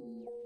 Yeah.